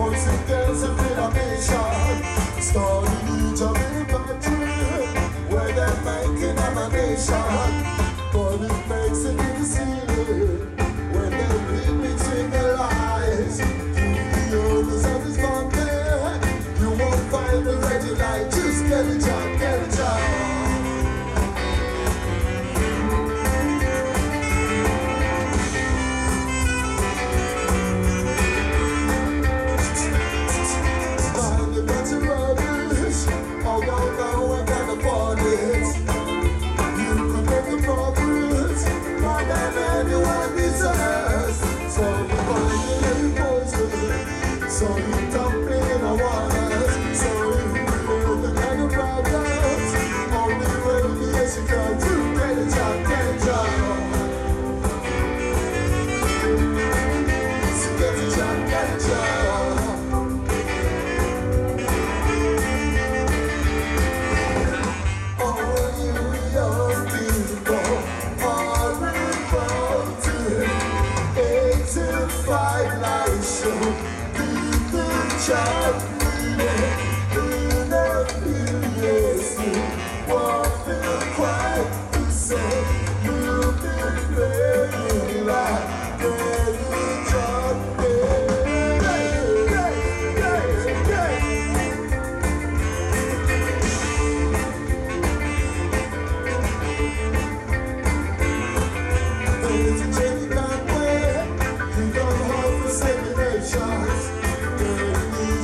boys and girls of little nation. Starting Egypt in a country where they're making a nation. you, good.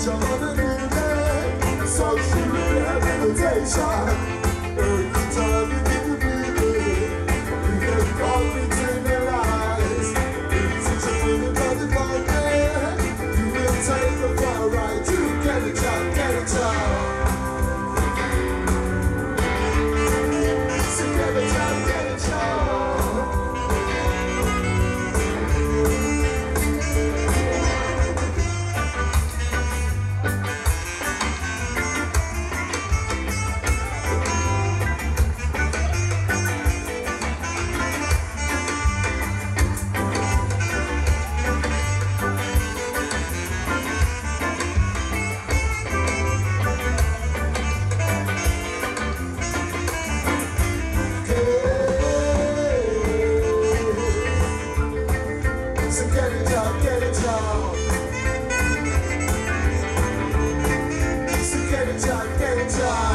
Some other new so she invitation. So get it down, get it down. Get it.